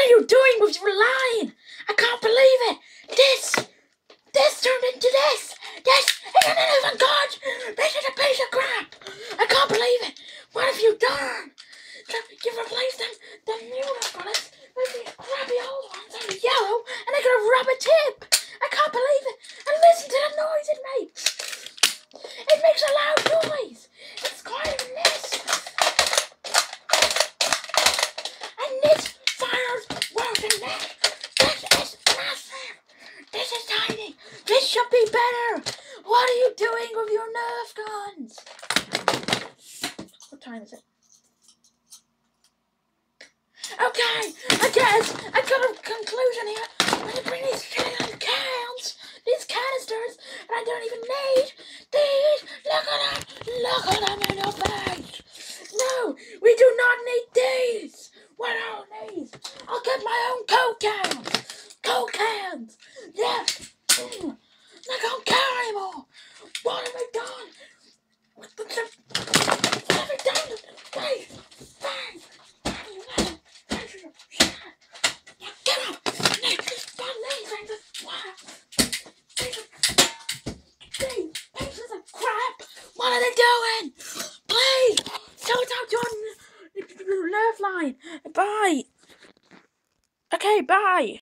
are you doing with your line? I can't believe it. This, this turned into this. This isn't even. This is a piece of crap. I can't believe it. What have you done? You've replaced them, the newer bullets with these crappy old ones are yellow and they got a rubber tip. I can't believe it. And listen to the noise it makes. It makes a loud noise. It's quite a mess. And this fires worse than that. This is massive. This is tiny. This should be better. What are you doing with your Nerf guns? What time is it? Okay, I guess I got a conclusion here. I'm gonna bring these cans, these canisters, and I don't even need these. Look at them, look at them in your face. No, we do not need these. What are these? I'll get my own Coke cans. Coke cans. Yeah. Mm. Mm. I don't care anymore. What have I done? What the what have I done? Wait. Get! What are they doing? Please! Sort out your line! Bye! Okay, bye!